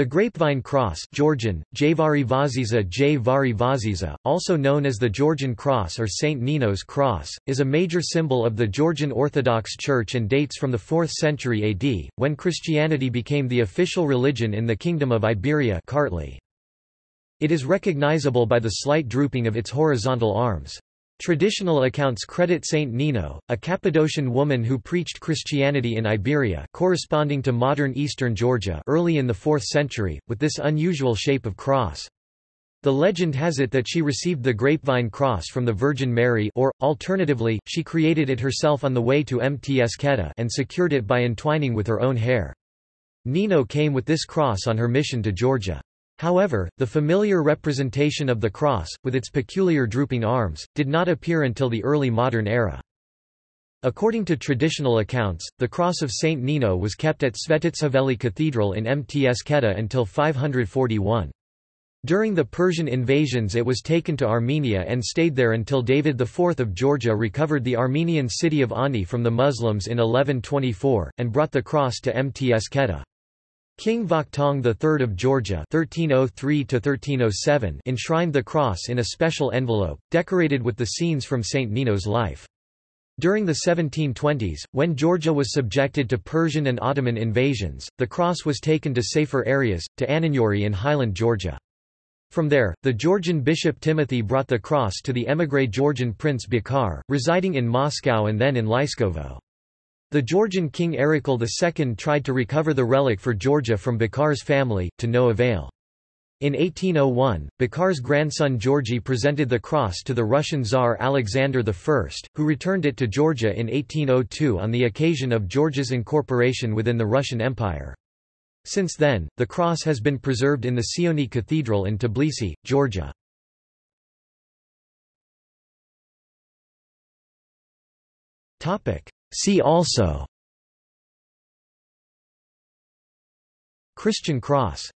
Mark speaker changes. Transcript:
Speaker 1: The grapevine cross Georgian, Vaziza Vazisa, also known as the Georgian cross or St. Nino's cross, is a major symbol of the Georgian Orthodox Church and dates from the 4th century AD, when Christianity became the official religion in the Kingdom of Iberia. It is recognizable by the slight drooping of its horizontal arms. Traditional accounts credit Saint Nino, a Cappadocian woman who preached Christianity in Iberia corresponding to modern eastern Georgia early in the 4th century, with this unusual shape of cross. The legend has it that she received the grapevine cross from the Virgin Mary or, alternatively, she created it herself on the way to Mtskheta and secured it by entwining with her own hair. Nino came with this cross on her mission to Georgia. However, the familiar representation of the cross, with its peculiar drooping arms, did not appear until the early modern era. According to traditional accounts, the cross of Saint Nino was kept at Svetitskhoveli Cathedral in Mtskheta until 541. During the Persian invasions it was taken to Armenia and stayed there until David IV of Georgia recovered the Armenian city of Ani from the Muslims in 1124, and brought the cross to Mtskheta. King Vakhtang III of Georgia (1303–1307) enshrined the cross in a special envelope, decorated with the scenes from Saint Nino's life. During the 1720s, when Georgia was subjected to Persian and Ottoman invasions, the cross was taken to safer areas, to Ananuri in Highland Georgia. From there, the Georgian bishop Timothy brought the cross to the émigré Georgian prince Bakar, residing in Moscow and then in Lyskovo. The Georgian king Erekle II tried to recover the relic for Georgia from Bakar's family, to no avail. In 1801, Bakar's grandson Georgi presented the cross to the Russian Tsar Alexander I, who returned it to Georgia in 1802 on the occasion of Georgia's incorporation within the Russian Empire. Since then, the cross has been preserved in the Sioni Cathedral in Tbilisi, Georgia. See also Christian cross